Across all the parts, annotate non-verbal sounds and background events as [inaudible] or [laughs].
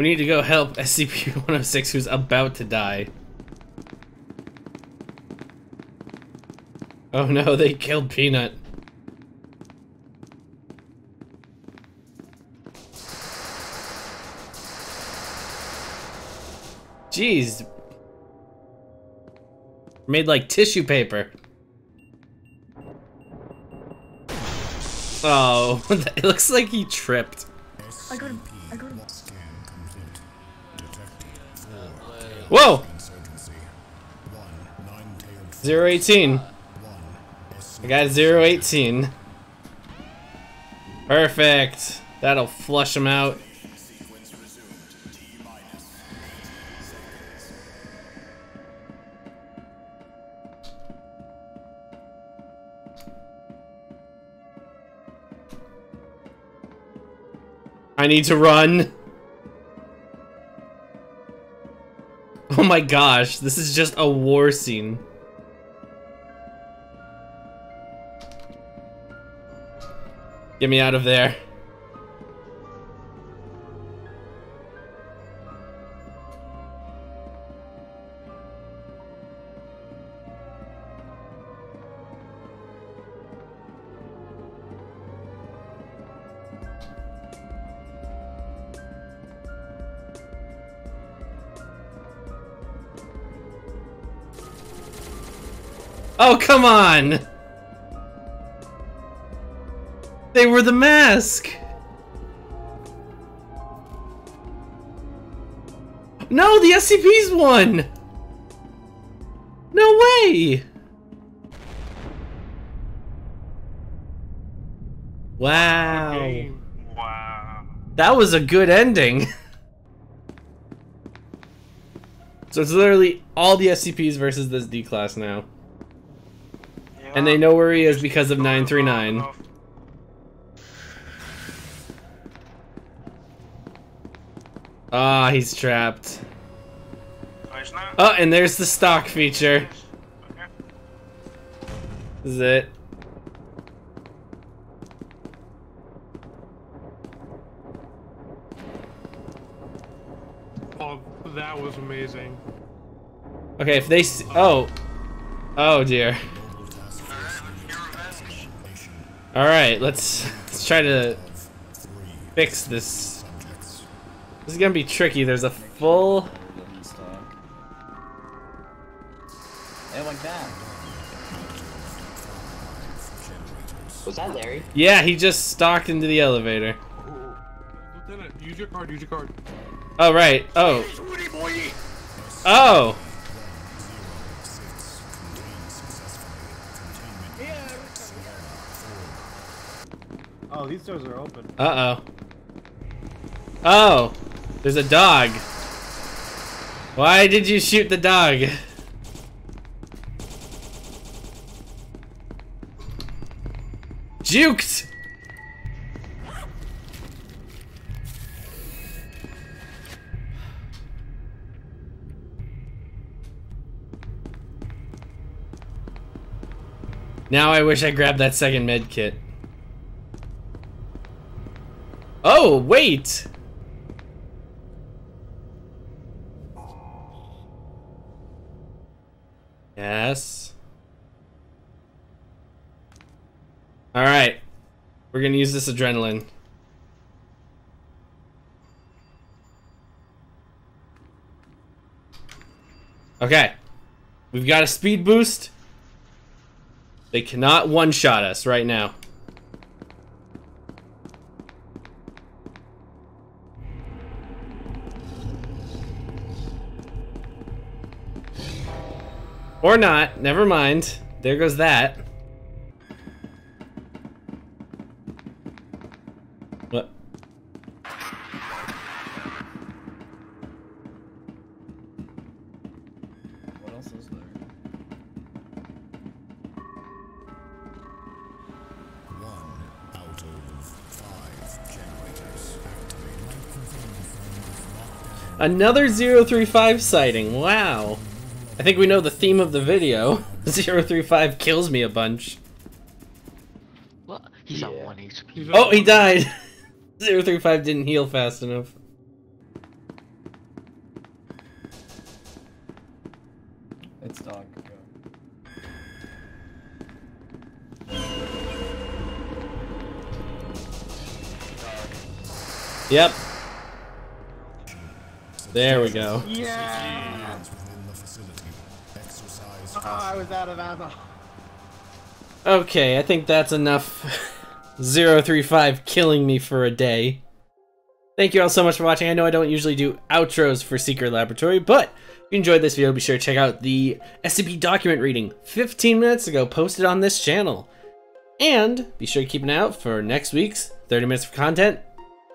We need to go help [laughs] SCP-106 who's about to die. Oh no, [laughs] they killed Peanut. Jeez. Made like tissue paper. Oh, [laughs] it looks like he tripped. I got him. I got him. Whoa! 018. I got 018. Perfect. That'll flush him out. I need to run. Oh my gosh, this is just a war scene. Get me out of there. Oh, come on! They were the mask! No, the SCP's won! No way! Wow. Wow. That was a good ending. [laughs] so it's literally all the SCPs versus this D class now. And they know where he is because of 939. Ah, he's trapped. Oh, and there's the stock feature. This is it. Oh, that was amazing. Okay, if they s oh. Oh dear. Alright, let's let's try to fix this. This is gonna be tricky. There's a full And like that. Was that Larry? Yeah, he just stalked into the elevator. Lieutenant, use your card, use your card. Oh right. Oh. Oh. Oh, these doors are open. Uh-oh. Oh. There's a dog. Why did you shoot the dog? Juked! Now I wish I grabbed that second med kit. Oh, wait! Yes. Alright. We're gonna use this adrenaline. Okay. We've got a speed boost. They cannot one-shot us right now. Or not. Never mind. There goes that. What? What else is there? One out of five generators activated. Another 035 sighting. Wow. I think we know the theme of the video. [laughs] 035 kills me a bunch. What? He's at Yeah. 1 HP. Oh, he died! [laughs] 035 didn't heal fast enough. It's dog. Yep. There we go. Yeah! Oh, I was out of ammo. Okay, I think that's enough [laughs] 035 killing me for a day. Thank you all so much for watching. I know I don't usually do outros for Secret Laboratory, but if you enjoyed this video, be sure to check out the SCP document reading 15 minutes ago posted on this channel. And be sure to keep an eye out for next week's 30 minutes of content,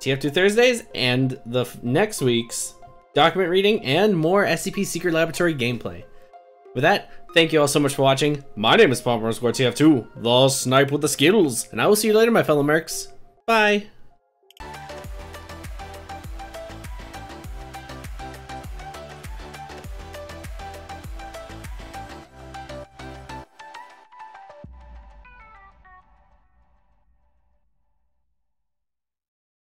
TF2 Thursdays, and the next week's document reading and more SCP Secret Laboratory gameplay. With that, thank you all so much for watching. My name is PaulPer_TF2, the snipe with the Skittles, and I will see you later, my fellow mercs. Bye.